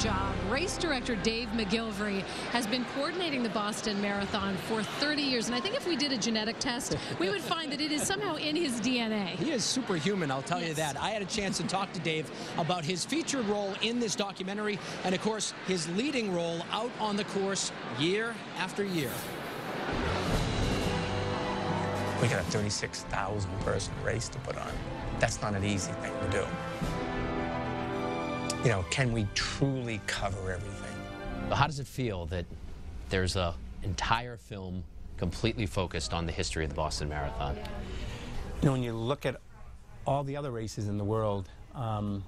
job. Race director Dave McGillivray has been coordinating the Boston Marathon for 30 years, and I think if we did a genetic test, we would find that it is somehow in his DNA. He is superhuman, I'll tell yes. you that. I had a chance to talk to Dave about his featured role in this documentary, and of course, his leading role out on the course year after year. We got a 36,000 person race to put on. That's not an easy thing to do. You know, can we truly cover everything? How does it feel that there's an entire film completely focused on the history of the Boston Marathon? You know, when you look at all the other races in the world, um,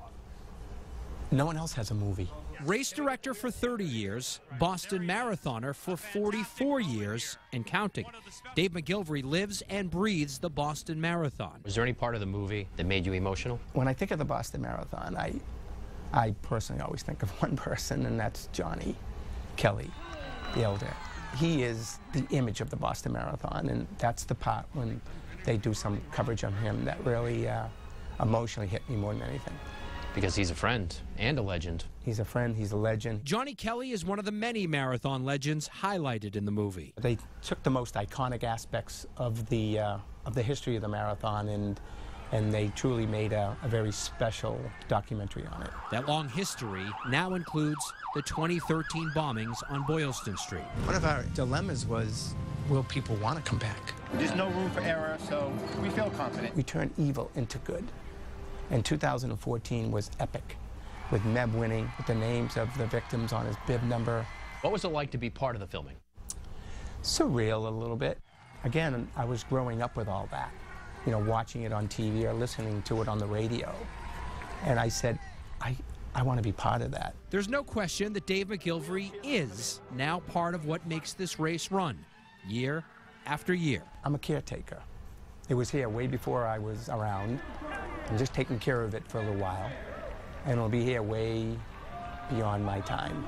no one else has a movie. Race director for 30 years, Boston marathoner for 44 years and counting. Dave McGillivray lives and breathes the Boston Marathon. Was there any part of the movie that made you emotional? When I think of the Boston Marathon, I, I personally always think of one person, and that's Johnny Kelley, the elder. He is the image of the Boston Marathon, and that's the part when they do some coverage on him that really uh, emotionally hit me more than anything. Because he's a friend and a legend. He's a friend, he's a legend. Johnny Kelley is one of the many marathon legends highlighted in the movie. They took the most iconic aspects of the, uh, of the history of the marathon and and they truly made a, a, very special documentary on it. That long history now includes the 2013 bombings on Boylston Street. One of our dilemmas was, will people want to come back? There's no room for error, so we feel confident. We turn evil into good. And 2014 was epic, with Meb winning, with the names of the victims on his bib number. What was it like to be part of the filming? Surreal a little bit. Again, I was growing up with all that, you know, watching it on TV or listening to it on the radio. And I said, I, I want to be part of that. There's no question that Dave McGillivray is now part of what makes this race run year after year. I'm a caretaker. It was here way before I was around. I'm just taking care of it for a little while. And it'll be here way beyond my time.